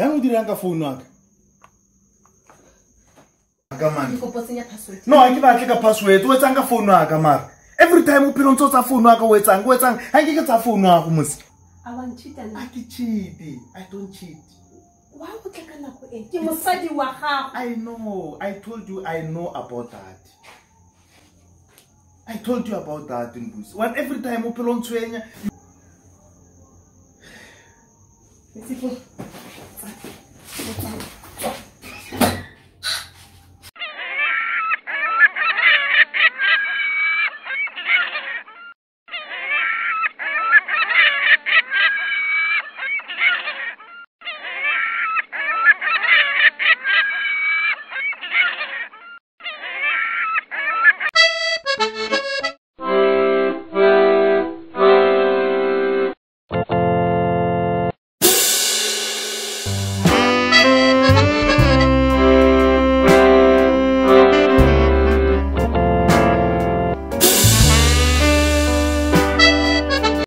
yang o dirang ka founu aka aka man. Ke kopa o tsenya password. no a ke batle ka password o etsang ka founu aka mara. Every time o phela ntse o tsa founu aka o etsang o etsang. Ga nke ke tsa founu ago mose A wa ncheat-a ke cheat i don't cheat. Wa go tla ka nako e. Ke mosadi wa gago. i know i told you i know about that. I told you about that in mbusi. One every time o phela o ntshwenya? Sefo.